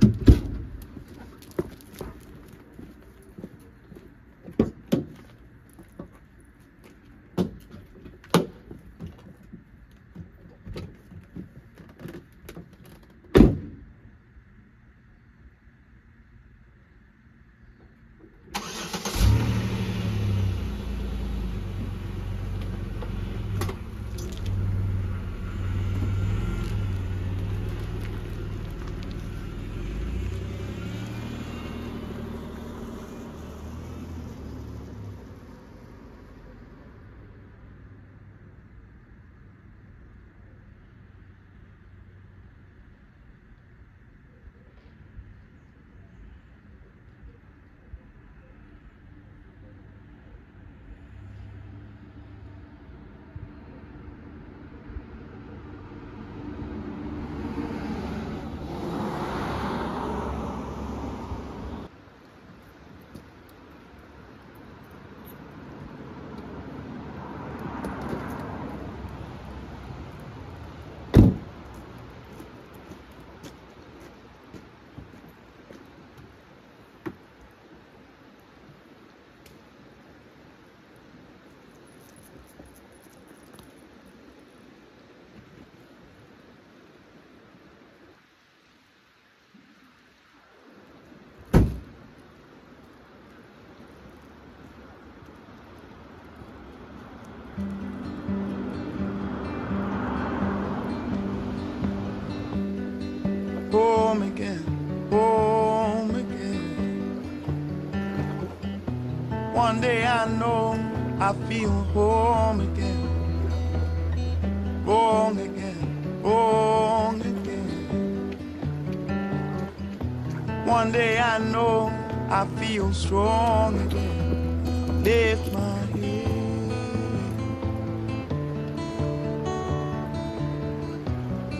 Bye. One day I know I feel home again, home again, home again. One day I know I feel strong again. Lift my head.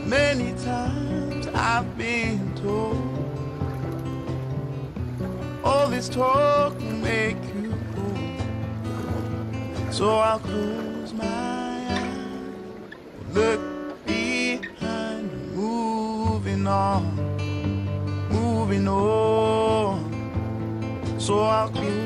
Many times I've been told all this talk So I'll close my eyes, look behind, moving on, moving on. So I'll close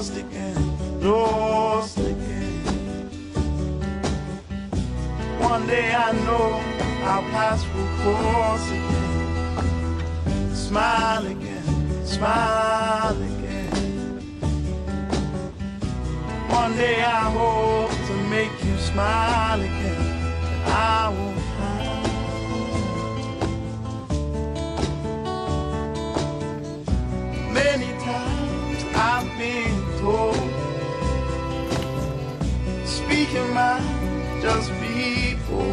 Lost again, lost again. One day I know our paths will cross again. Smile again, smile again. One day I hope to make you smile again. I will find Many times I've been told, speaking mind just people.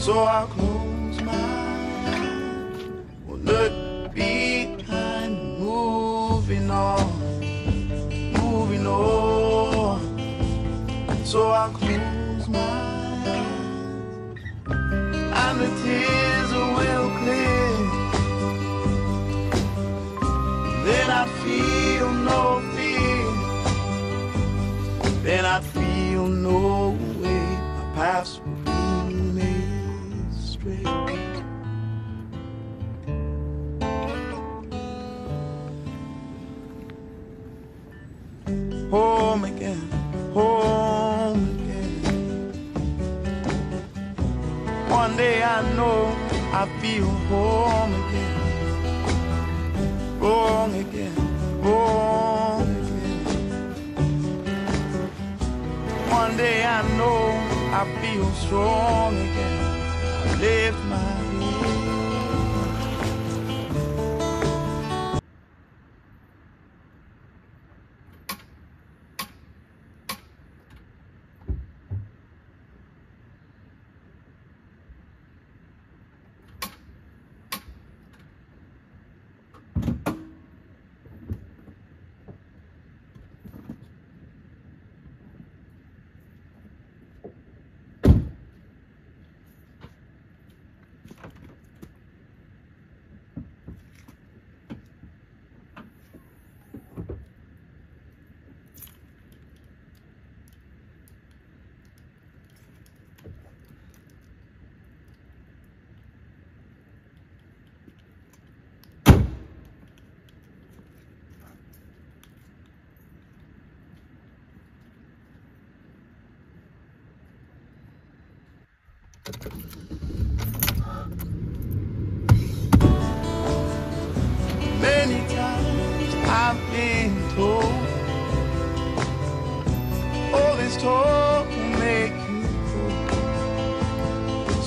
So I'll close my eyes, will look behind, moving on, moving on. So I'll close my eyes, and the tears will clear. Then I feel I feel no way. My paths will be made straight. Home again, home again. One day I know I feel home again home again, I feel strong again. I lift my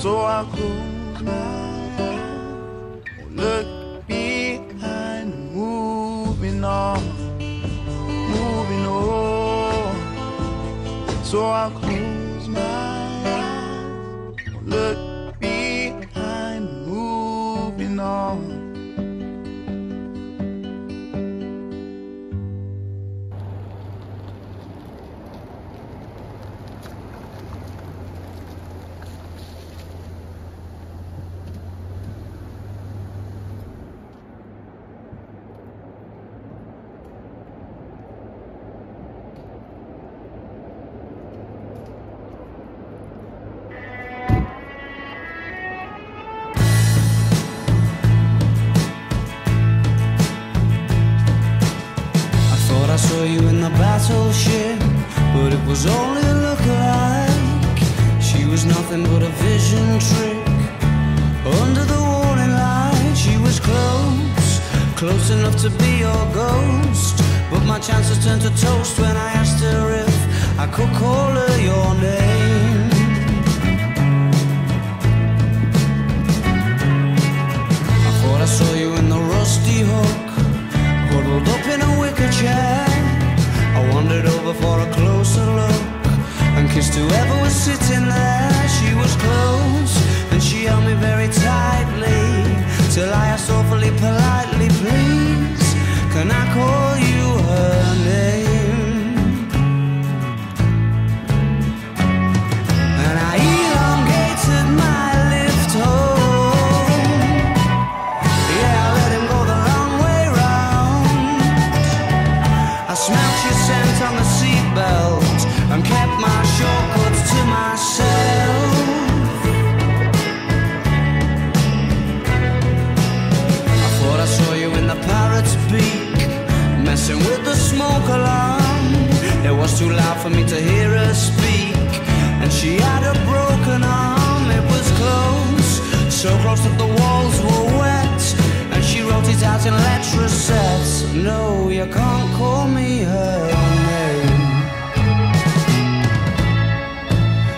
So I close my eyes, look behind, moving on, moving on. So I close the battleship, but it was only a look-alike. She was nothing but a vision trick. Under the warning light, she was close, close enough to be your ghost. But my chances turned to toast when I asked her if I could call her your name. I thought I saw you in the rusty hook, huddled up in a wicker chair. Wandered over for a closer look and kissed whoever was sitting there. She was close and she held me very tightly till I asked awfully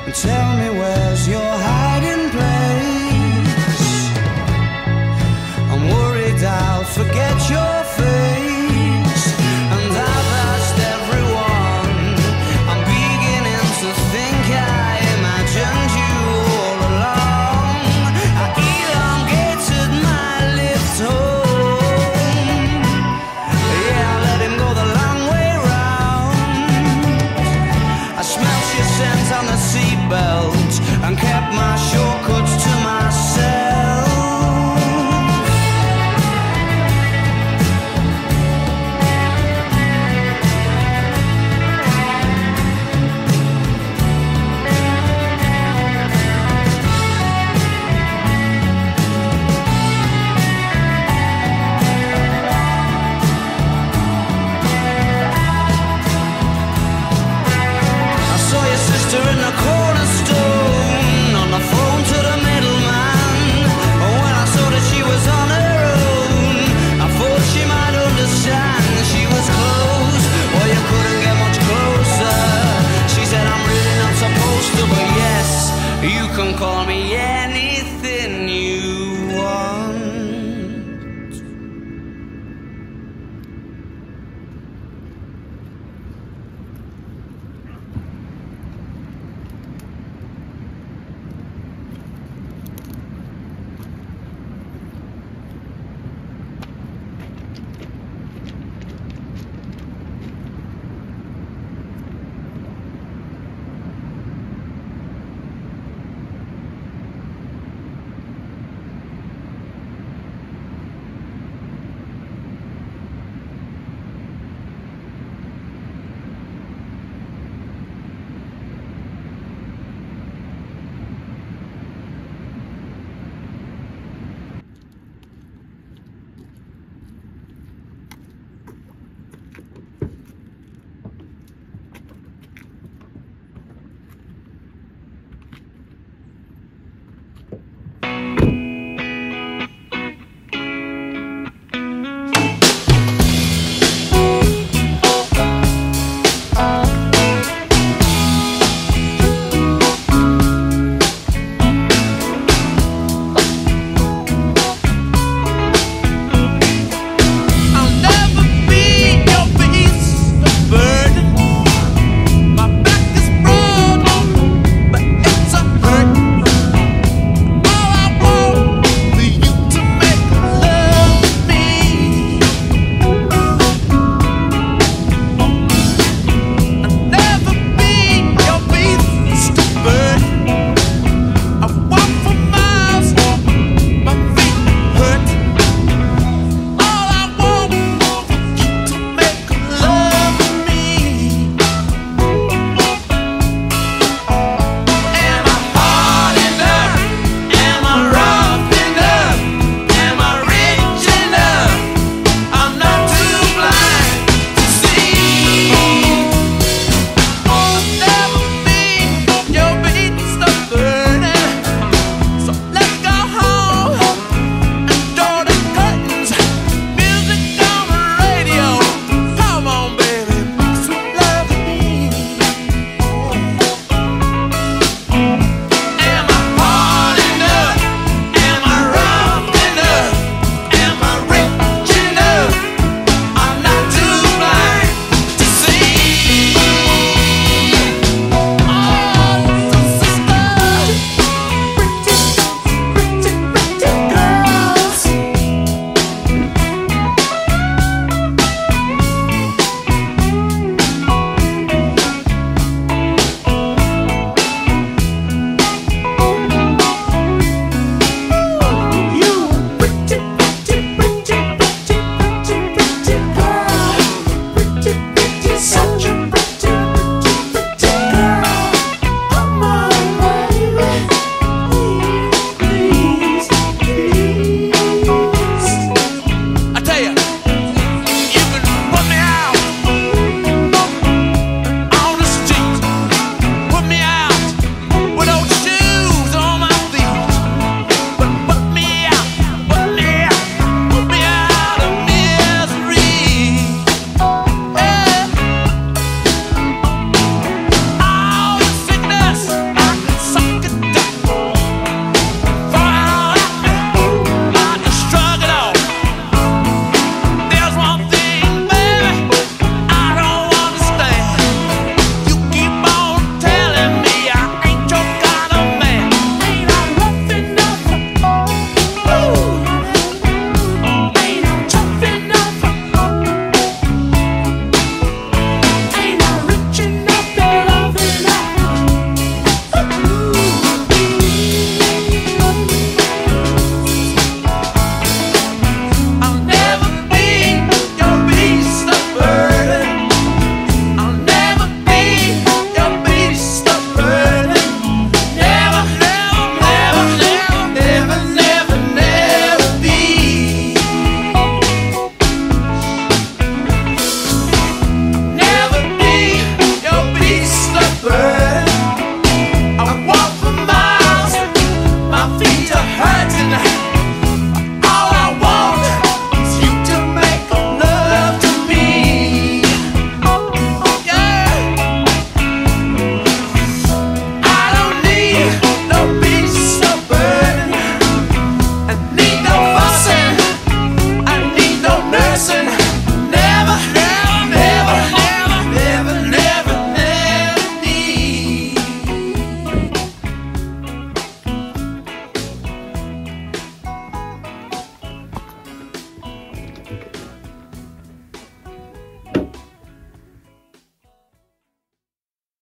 and tell me where's your hiding place. I'm worried I'll forget your face, and I've asked everyone. I'm beginning to think I imagined you all along. I elongated my. Yeah, let him go the long way round. I your scent on the sea belt and kept my short.